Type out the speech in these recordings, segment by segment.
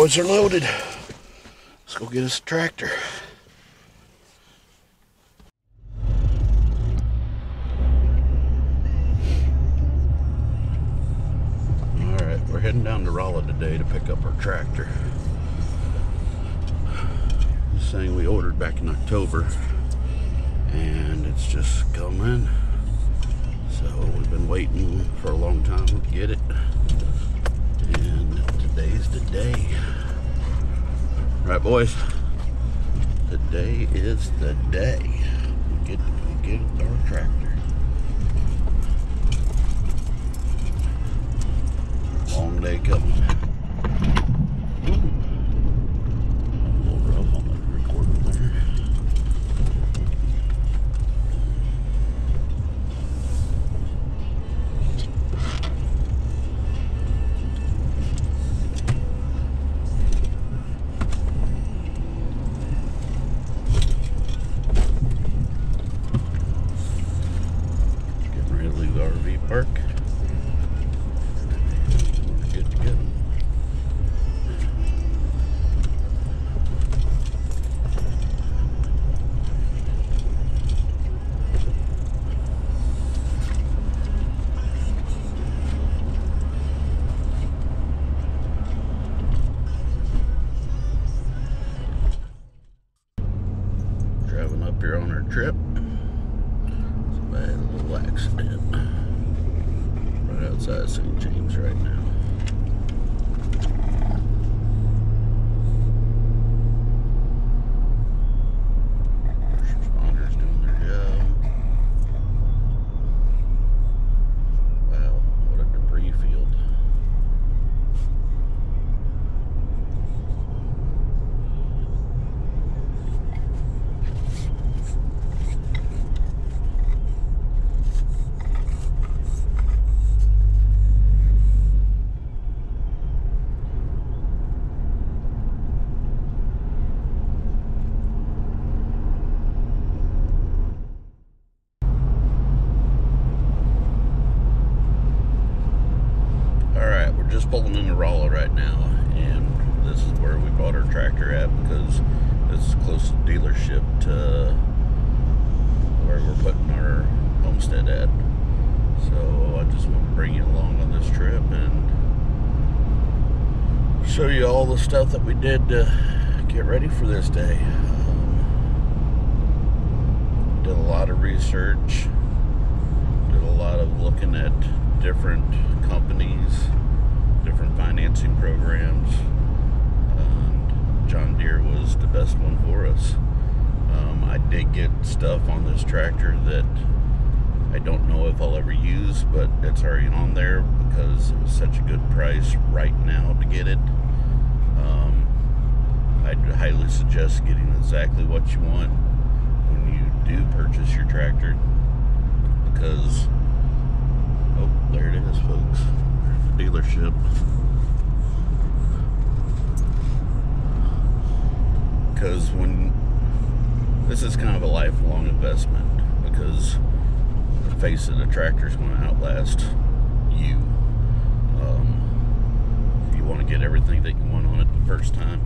boys are loaded. Let's go get us a tractor. All right, we're heading down to Rolla today to pick up our tractor. This thing we ordered back in October, and it's just coming. So we've been waiting for a long time to get it, and today's the day. Right, boys. Today is the day. We get we get our tractor. Long day coming. Trip. So I had a little accident right outside St. James right now. First responders doing their job. Wow, what a debris field. All right, we're just pulling into Rolla right now, and this is where we bought our tractor at because it's is close to the dealership to where we're putting our homestead at. So I just want to bring you along on this trip and show you all the stuff that we did to get ready for this day. Um, did a lot of research, did a lot of looking at different companies, programs, and John Deere was the best one for us. Um, I did get stuff on this tractor that I don't know if I'll ever use, but it's already on there because it was such a good price right now to get it. Um, I'd highly suggest getting exactly what you want when you do purchase your tractor because Oh, there it is, folks. The dealership. Because when this is kind of a lifelong investment, because the face it, a tractor's going to outlast you. Um, if you want to get everything that you want on it the first time,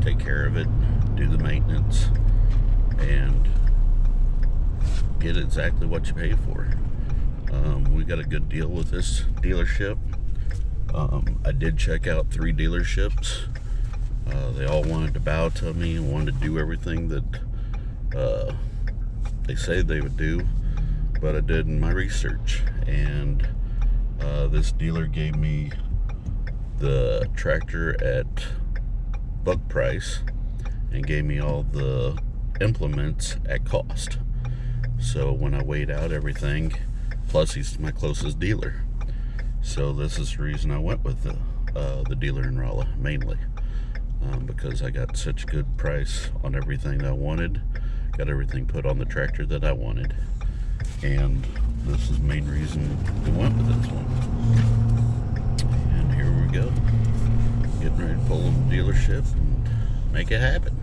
take care of it, do the maintenance, and get exactly what you pay for. Um, we got a good deal with this dealership. Um, I did check out three dealerships. Uh, they all wanted to bow to me and wanted to do everything that uh, they say they would do. But I did my research, and uh, this dealer gave me the tractor at book price and gave me all the implements at cost. So when I weighed out everything, plus he's my closest dealer. So this is the reason I went with the uh, the dealer in Rolla mainly, um, because I got such good price on everything I wanted, got everything put on the tractor that I wanted, and this is the main reason we went with this one. And here we go, getting ready to pull in the dealership and make it happen.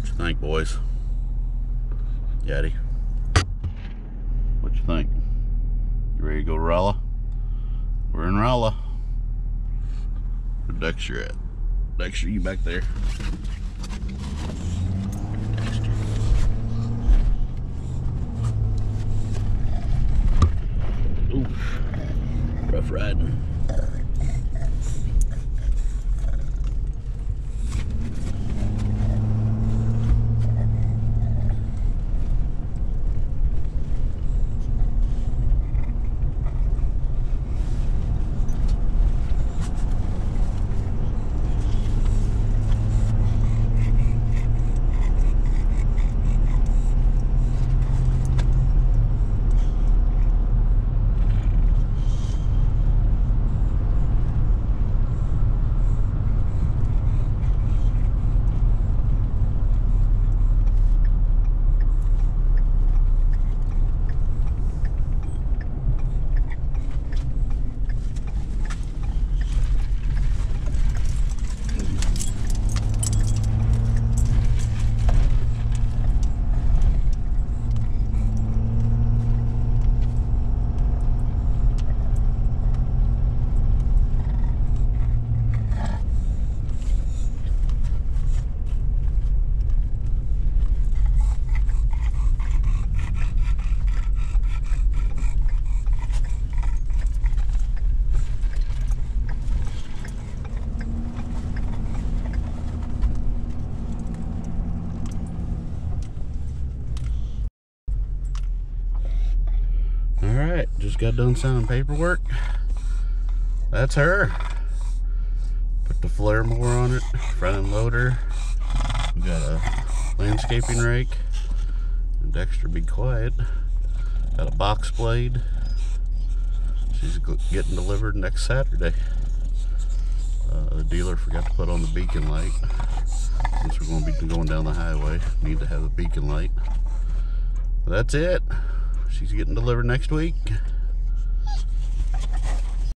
What you think, boys? Yaddy. What you think? You ready to go to Rolla? We're in Rolla. Where Dexter at? Dexter, you back there? Dexter. Oof. Rough riding. All right, just got done signing paperwork. That's her. Put the flail mower on it, front end loader. We got a landscaping rake. And Dexter, be quiet. Got a box blade. She's getting delivered next Saturday. Uh, the dealer forgot to put on the beacon light. Since we're going to be going down the highway, need to have a beacon light. That's it. She's getting delivered next week.